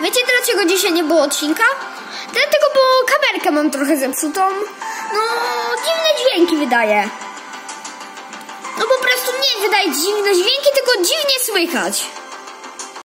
Wiecie dlaczego dzisiaj nie było odcinka? Dlatego, bo kamerkę mam trochę zepsutą. No, dziwne dźwięki wydaje. No po prostu nie wydaje dziwne dźwięki, tylko dziwnie słychać.